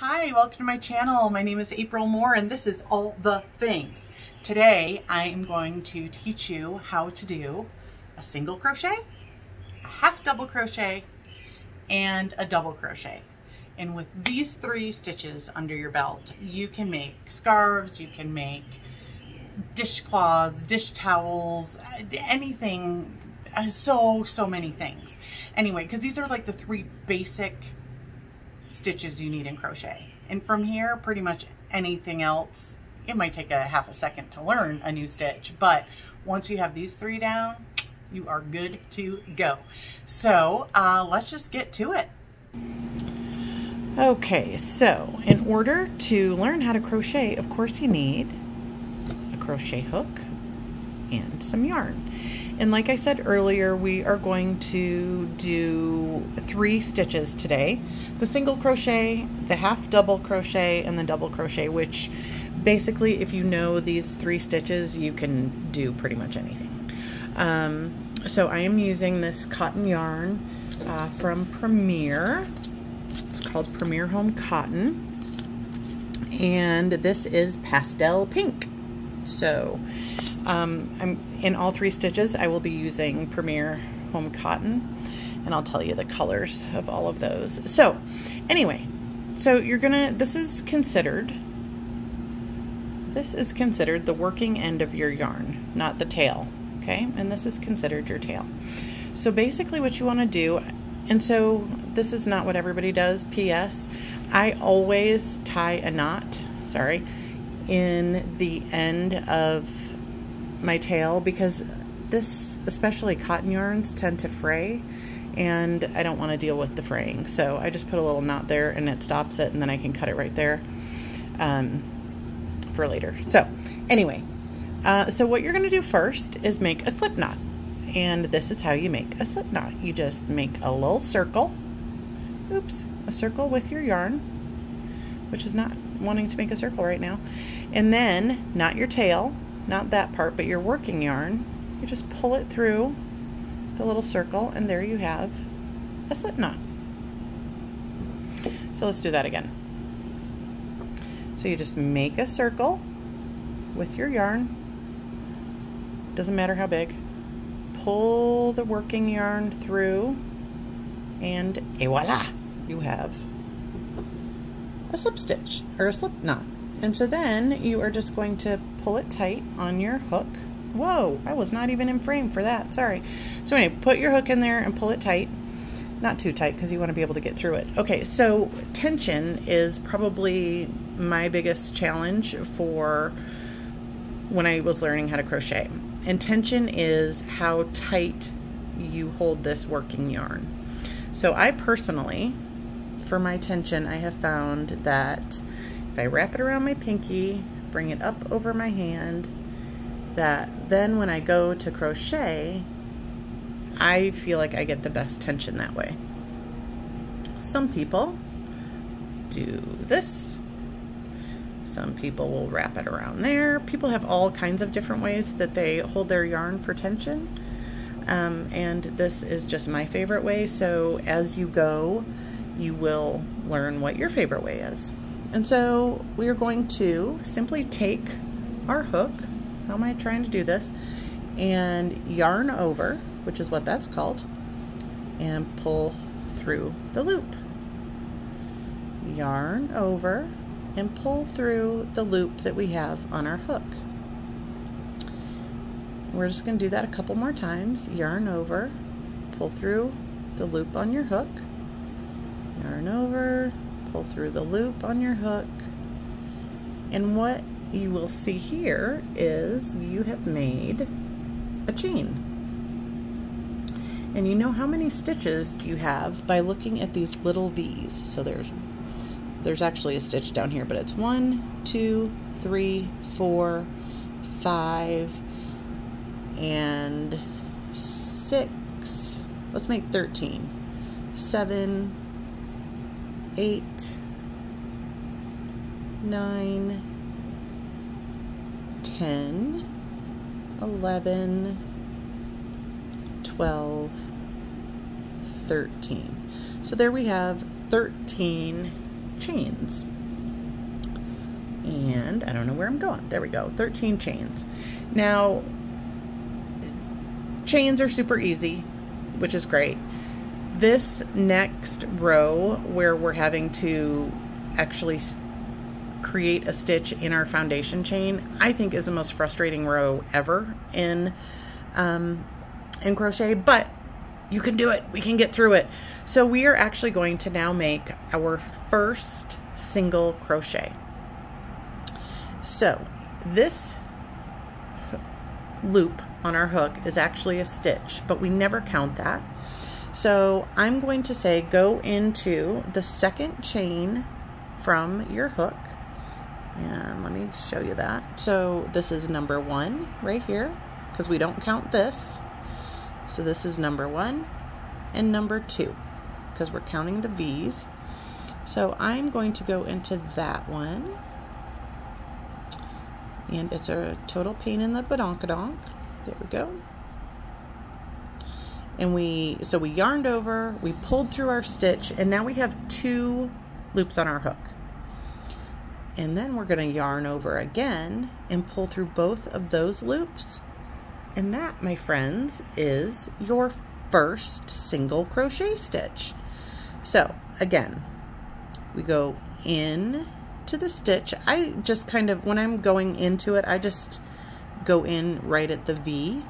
Hi, welcome to my channel. My name is April Moore and this is All the Things. Today I am going to teach you how to do a single crochet, a half double crochet, and a double crochet. And with these three stitches under your belt, you can make scarves, you can make dishcloths, dish towels, anything, uh, so, so many things. Anyway, because these are like the three basic stitches you need in crochet. And from here, pretty much anything else, it might take a half a second to learn a new stitch, but once you have these three down, you are good to go. So uh, let's just get to it. Okay, so in order to learn how to crochet, of course you need a crochet hook and some yarn. And like I said earlier, we are going to do three stitches today. The single crochet, the half double crochet, and the double crochet, which basically if you know these three stitches, you can do pretty much anything. Um, so I am using this cotton yarn uh, from Premier It's called Premier Home Cotton. And this is pastel pink. So um, I'm in all three stitches, I will be using Premier Home Cotton. And I'll tell you the colors of all of those. So anyway, so you're gonna, this is considered, this is considered the working end of your yarn, not the tail, okay? And this is considered your tail. So basically what you wanna do, and so this is not what everybody does, P.S. I always tie a knot, sorry, in the end of my tail because this, especially cotton yarns, tend to fray and I don't want to deal with the fraying. So I just put a little knot there and it stops it and then I can cut it right there um, for later. So anyway, uh, so what you're going to do first is make a slip knot and this is how you make a slip knot. You just make a little circle, oops, a circle with your yarn, which is not wanting to make a circle right now, and then not your tail, not that part, but your working yarn, you just pull it through the little circle and there you have a slip knot. So let's do that again. So you just make a circle with your yarn, doesn't matter how big, pull the working yarn through and et voila, you have a slip stitch or a slip knot. And so then you are just going to pull it tight on your hook. Whoa, I was not even in frame for that, sorry. So anyway, put your hook in there and pull it tight. Not too tight because you want to be able to get through it. Okay, so tension is probably my biggest challenge for when I was learning how to crochet. And tension is how tight you hold this working yarn. So I personally, for my tension, I have found that if I wrap it around my pinky, bring it up over my hand, that then when I go to crochet, I feel like I get the best tension that way. Some people do this some people will wrap it around there. People have all kinds of different ways that they hold their yarn for tension. Um, and this is just my favorite way. So as you go, you will learn what your favorite way is. And so we are going to simply take our hook, how am I trying to do this, and yarn over, which is what that's called, and pull through the loop. Yarn over, and pull through the loop that we have on our hook. We're just going to do that a couple more times. Yarn over, pull through the loop on your hook, yarn over, through the loop on your hook, and what you will see here is you have made a chain. And you know how many stitches you have by looking at these little V's. So there's there's actually a stitch down here, but it's one, two, three, four, five, and six. Let's make 13. Seven, eight, nine, ten, eleven, twelve, thirteen. So there we have 13 chains. And I don't know where I'm going. There we go, 13 chains. Now, chains are super easy, which is great. This next row where we're having to actually create a stitch in our foundation chain, I think is the most frustrating row ever in, um, in crochet, but you can do it. We can get through it. So we are actually going to now make our first single crochet. So this loop on our hook is actually a stitch, but we never count that. So I'm going to say go into the second chain from your hook and let me show you that. So this is number one right here because we don't count this. So this is number one and number two because we're counting the V's. So I'm going to go into that one. And it's a total pain in the badonkadonk. There we go. And we, so we yarned over, we pulled through our stitch, and now we have two loops on our hook. And then we're going to yarn over again and pull through both of those loops. And that, my friends, is your first single crochet stitch. So again, we go in to the stitch. I just kind of, when I'm going into it, I just go in right at the V.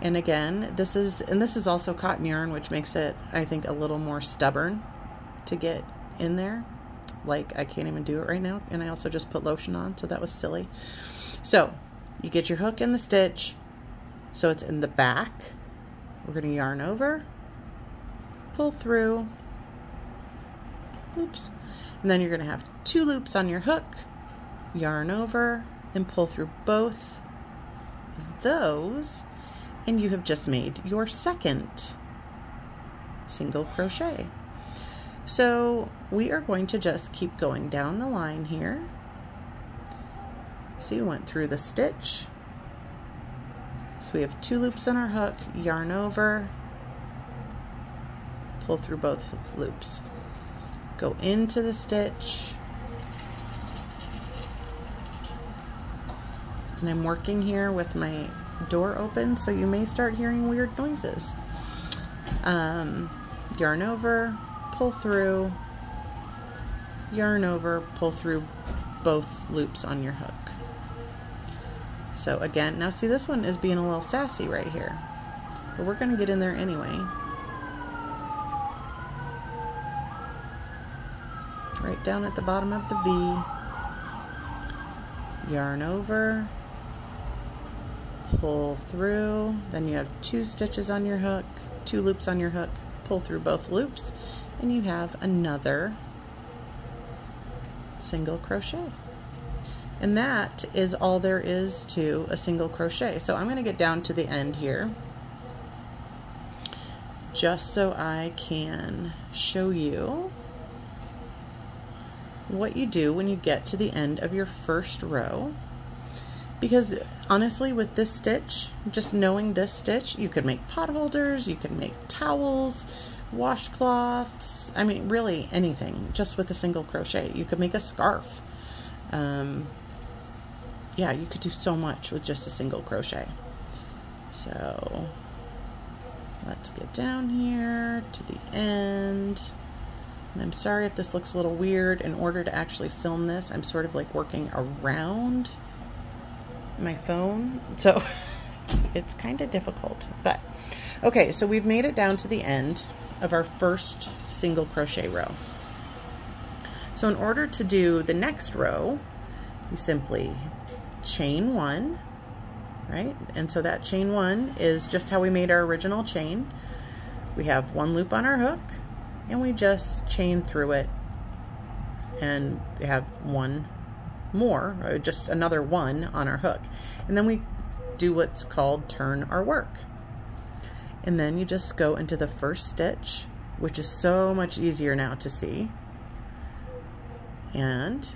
And again, this is, and this is also cotton yarn, which makes it, I think, a little more stubborn to get in there. Like I can't even do it right now and I also just put lotion on so that was silly. So you get your hook in the stitch so it's in the back. We're going to yarn over pull through oops. And then you're going to have two loops on your hook yarn over and pull through both of those and you have just made your second single crochet so we are going to just keep going down the line here. See, we went through the stitch. So we have two loops on our hook, yarn over, pull through both loops. Go into the stitch. And I'm working here with my door open, so you may start hearing weird noises. Um, yarn over, pull through, yarn over, pull through both loops on your hook. So again, now see this one is being a little sassy right here, but we're going to get in there anyway. Right down at the bottom of the V, yarn over, pull through, then you have two stitches on your hook, two loops on your hook, pull through both loops, and you have another single crochet. And that is all there is to a single crochet. So I'm going to get down to the end here just so I can show you what you do when you get to the end of your first row because honestly with this stitch just knowing this stitch you could make pot holders you could make towels washcloths, I mean, really anything, just with a single crochet. You could make a scarf. Um, yeah, you could do so much with just a single crochet. So let's get down here to the end. And I'm sorry if this looks a little weird. In order to actually film this, I'm sort of like working around my phone. So it's, it's kind of difficult, but okay, so we've made it down to the end of our first single crochet row. So in order to do the next row, you simply chain one, right? And so that chain one is just how we made our original chain. We have one loop on our hook and we just chain through it and we have one more, or just another one on our hook. And then we do what's called turn our work. And then you just go into the first stitch which is so much easier now to see. And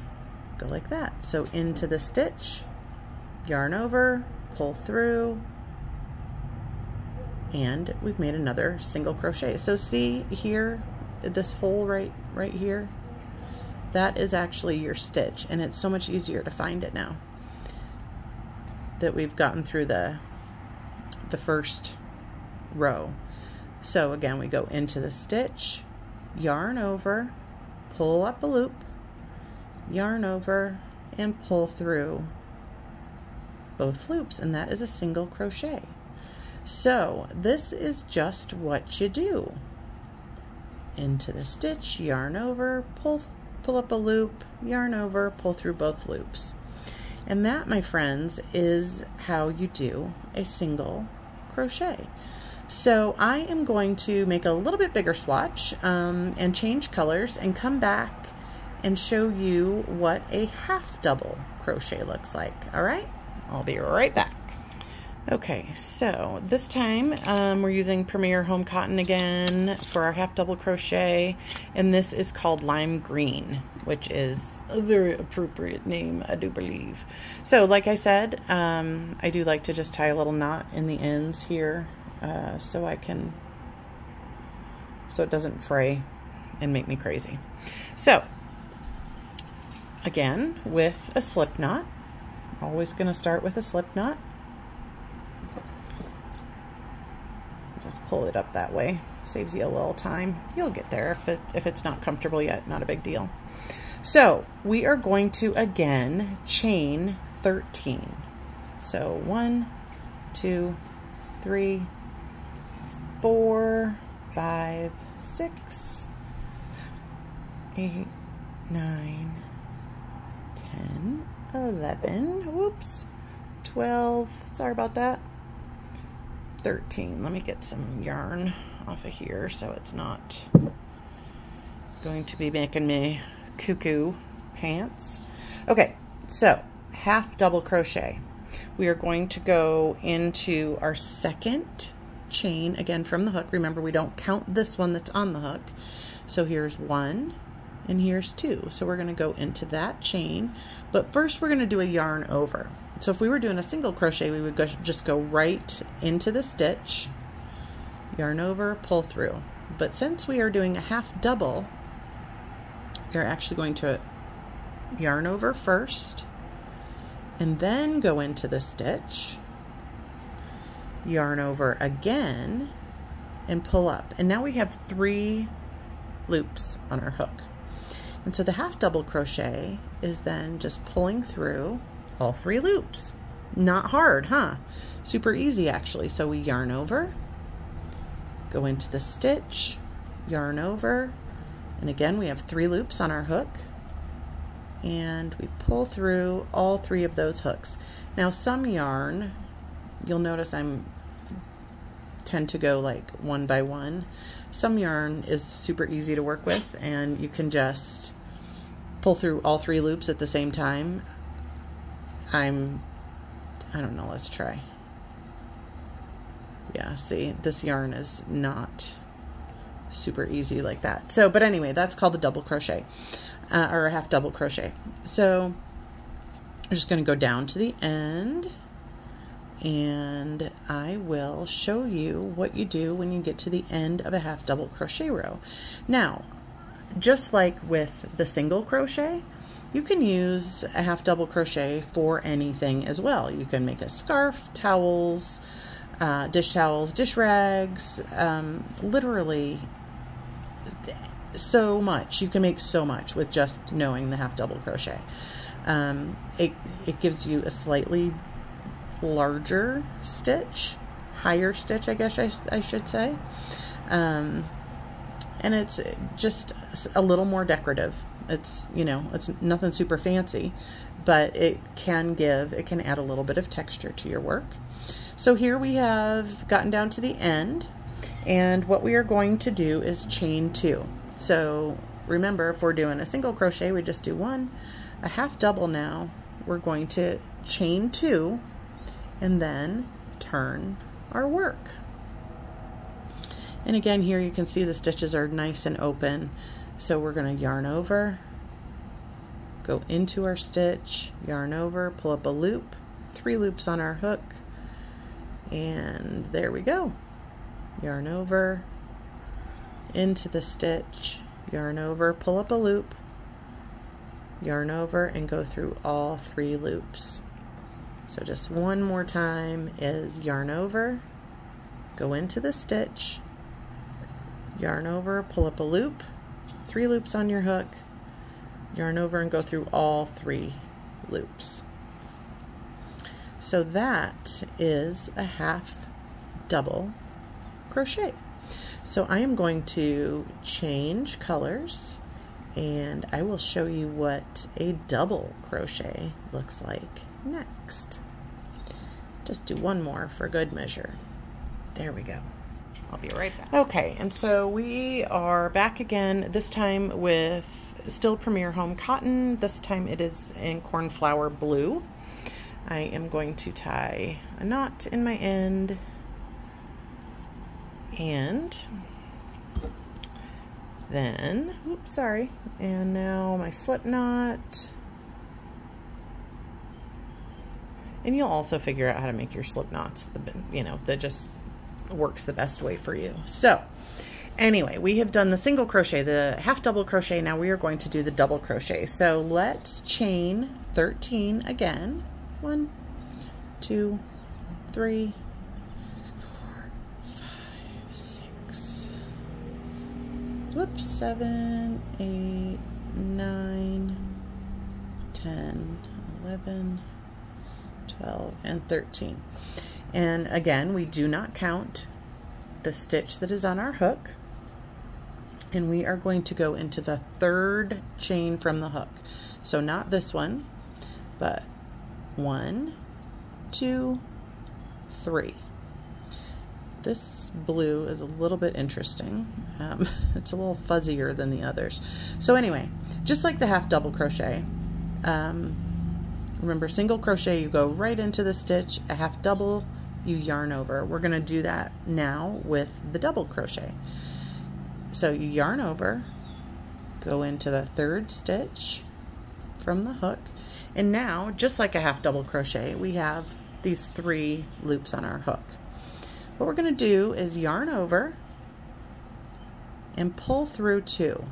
go like that. So into the stitch yarn over pull through and we've made another single crochet. So see here this hole right right here that is actually your stitch and it's so much easier to find it now that we've gotten through the the first row. So again, we go into the stitch, yarn over, pull up a loop, yarn over, and pull through both loops, and that is a single crochet. So this is just what you do. Into the stitch, yarn over, pull, pull up a loop, yarn over, pull through both loops. And that, my friends, is how you do a single crochet. So I am going to make a little bit bigger swatch um, and change colors and come back and show you what a half double crochet looks like. All right, I'll be right back. Okay, so this time um, we're using Premier Home Cotton again for our half double crochet, and this is called Lime Green, which is a very appropriate name, I do believe. So, like I said, um, I do like to just tie a little knot in the ends here uh, so I can, so it doesn't fray and make me crazy. So, again, with a slip knot, always going to start with a slip knot. Just pull it up that way. Saves you a little time. You'll get there if, it, if it's not comfortable yet. Not a big deal. So we are going to again chain 13. So one, two, three, four, five, six, eight, nine, ten, eleven, whoops, 12, sorry about that, 13. Let me get some yarn off of here so it's not going to be making me cuckoo pants. Okay, so half double crochet. We are going to go into our second chain again from the hook. Remember, we don't count this one that's on the hook. So here's one and here's two. So we're going to go into that chain, but first we're going to do a yarn over. So if we were doing a single crochet, we would go, just go right into the stitch, yarn over, pull through. But since we are doing a half double, you're actually going to yarn over first and then go into the stitch yarn over again and pull up. And now we have three loops on our hook. And so the half double crochet is then just pulling through all three loops. Not hard, huh? Super easy actually. So we yarn over, go into the stitch, yarn over, and again we have three loops on our hook and we pull through all three of those hooks. Now some yarn you'll notice I'm tend to go like one by one. Some yarn is super easy to work with and you can just pull through all three loops at the same time. I'm, I don't know, let's try. Yeah, see, this yarn is not super easy like that. So, but anyway, that's called the double crochet uh, or a half double crochet. So I'm just going to go down to the end and I will show you what you do when you get to the end of a half double crochet row. Now, just like with the single crochet, you can use a half double crochet for anything as well. You can make a scarf, towels, uh, dish towels, dish rags, um, literally so much. You can make so much with just knowing the half double crochet. Um, it, it gives you a slightly larger stitch, higher stitch, I guess I, I should say. Um, and it's just a little more decorative. It's, you know, it's nothing super fancy, but it can give, it can add a little bit of texture to your work. So here we have gotten down to the end, and what we are going to do is chain two. So remember, if we're doing a single crochet, we just do one. A half double now, we're going to chain two and then turn our work. And again, here you can see the stitches are nice and open. So we're going to yarn over, go into our stitch, yarn over, pull up a loop, three loops on our hook, and there we go. Yarn over, into the stitch, yarn over, pull up a loop, yarn over and go through all three loops. So just one more time is yarn over, go into the stitch, yarn over, pull up a loop, three loops on your hook, yarn over and go through all three loops. So that is a half double crochet. So I am going to change colors and I will show you what a double crochet looks like next. Just do one more for good measure. There we go. I'll be right back. Okay, and so we are back again, this time with still Premier Home Cotton. This time it is in Cornflower Blue. I am going to tie a knot in my end and then, oops, sorry, and now my slip knot. And you'll also figure out how to make your slip knots, the, you know, that just works the best way for you. So, anyway, we have done the single crochet, the half double crochet. Now we are going to do the double crochet. So let's chain 13 again. One, two, three, four, five, six, whoops, seven, eight, nine, ten, eleven, twelve, and 13. And again, we do not count the stitch that is on our hook. And we are going to go into the third chain from the hook. So not this one, but one, two, three. This blue is a little bit interesting. Um, it's a little fuzzier than the others. So anyway, just like the half double crochet, um, remember single crochet, you go right into the stitch, a half double, you yarn over. We're going to do that now with the double crochet. So you yarn over, go into the third stitch from the hook, and now, just like a half double crochet, we have these three loops on our hook. What we're going to do is yarn over and pull through two.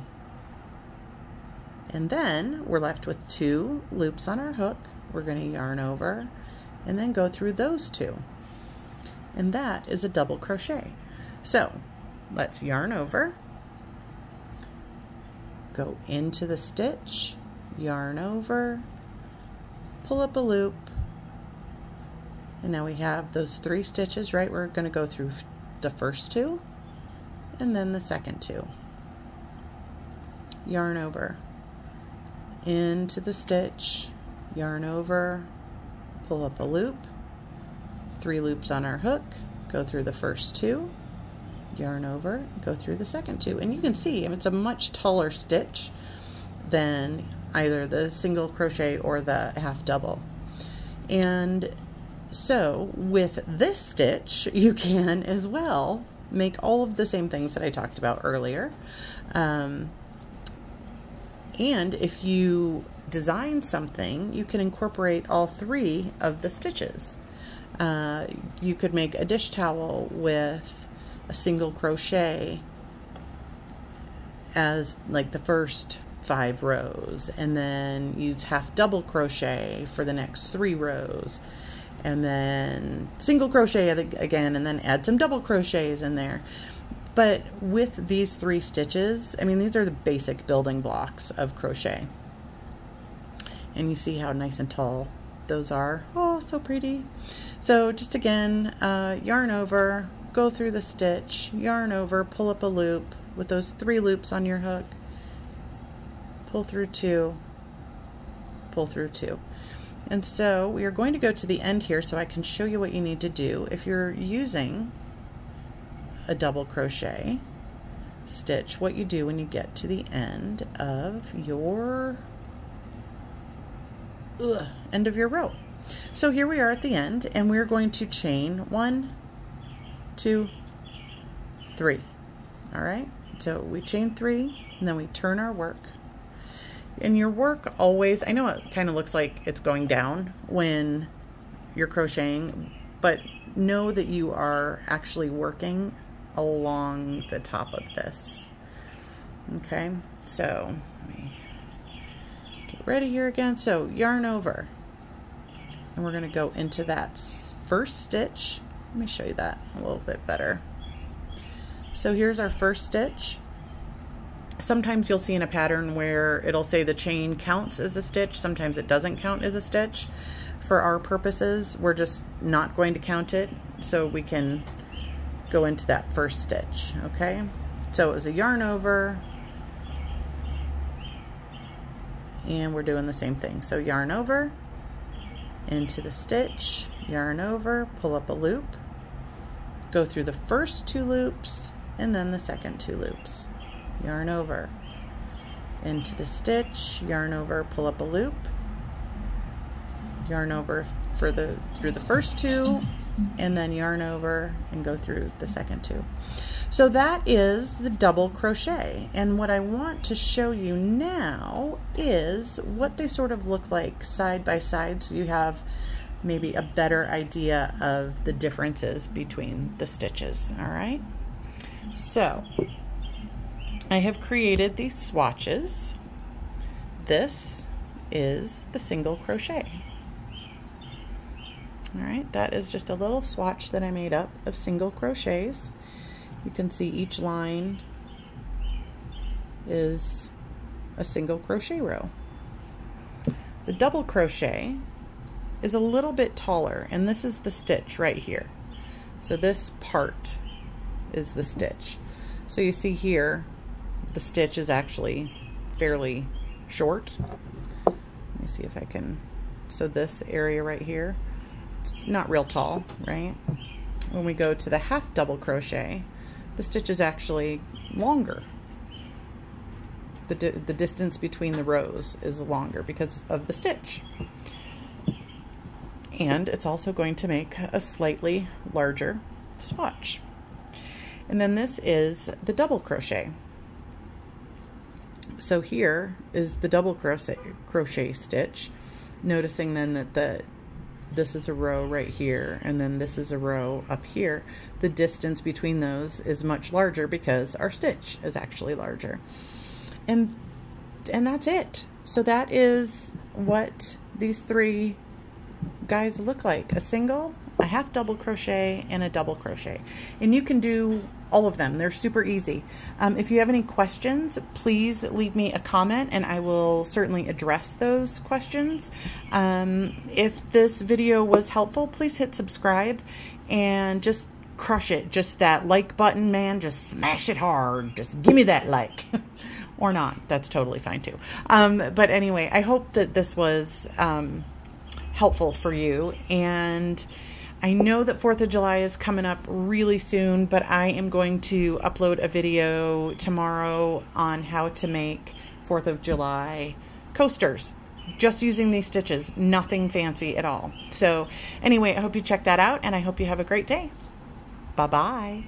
And then we're left with two loops on our hook. We're going to yarn over and then go through those two. And that is a double crochet. So let's yarn over, go into the stitch, yarn over, pull up a loop, and now we have those three stitches, right? We're going to go through the first two and then the second two. Yarn over into the stitch, yarn over, pull up a loop, three loops on our hook, go through the first two, yarn over, go through the second two. And you can see it's a much taller stitch than either the single crochet or the half double. And so with this stitch, you can as well make all of the same things that I talked about earlier. Um, and if you design something, you can incorporate all three of the stitches. Uh, you could make a dish towel with a single crochet as like the first five rows and then use half double crochet for the next three rows and then single crochet again and then add some double crochets in there. But with these three stitches I mean these are the basic building blocks of crochet. And you see how nice and tall those are. Oh so pretty. So just again uh, yarn over go through the stitch yarn over pull up a loop with those three loops on your hook. Pull through two. Pull through two. And so we are going to go to the end here so I can show you what you need to do. If you're using a double crochet stitch, what you do when you get to the end of your ugh, end of your row. So here we are at the end and we're going to chain one, two, three. All right, so we chain three and then we turn our work and your work always, I know it kind of looks like it's going down when you're crocheting, but know that you are actually working along the top of this. Okay, so let me Get ready here again. So yarn over. And we're going to go into that first stitch. Let me show you that a little bit better. So here's our first stitch. Sometimes you'll see in a pattern where it'll say the chain counts as a stitch. Sometimes it doesn't count as a stitch. For our purposes, we're just not going to count it so we can go into that first stitch, okay? So it was a yarn over, and we're doing the same thing. So yarn over, into the stitch, yarn over, pull up a loop, go through the first two loops, and then the second two loops. Yarn over, into the stitch, yarn over, pull up a loop, yarn over for the through the first two, and then yarn over and go through the second two. So that is the double crochet. And what I want to show you now is what they sort of look like side by side so you have maybe a better idea of the differences between the stitches, all right? So I have created these swatches. This is the single crochet. All right, that is just a little swatch that I made up of single crochets. You can see each line is a single crochet row. The double crochet is a little bit taller and this is the stitch right here. So this part is the stitch. So you see here the stitch is actually fairly short. Let me see if I can, so this area right here, it's not real tall, right? When we go to the half double crochet, the stitch is actually longer. The, di the distance between the rows is longer because of the stitch. And it's also going to make a slightly larger swatch. And then this is the double crochet. So here is the double crochet, crochet stitch, noticing then that the this is a row right here, and then this is a row up here. The distance between those is much larger because our stitch is actually larger. And, and that's it. So that is what these three guys look like. A single, a half double crochet, and a double crochet. And you can do all of them. They're super easy. Um, if you have any questions, please leave me a comment and I will certainly address those questions. Um, if this video was helpful, please hit subscribe and just crush it. Just that like button, man. Just smash it hard. Just give me that like. or not. That's totally fine too. Um, but anyway, I hope that this was um, helpful for you. And I know that 4th of July is coming up really soon, but I am going to upload a video tomorrow on how to make 4th of July coasters. Just using these stitches, nothing fancy at all. So anyway, I hope you check that out and I hope you have a great day. Bye-bye.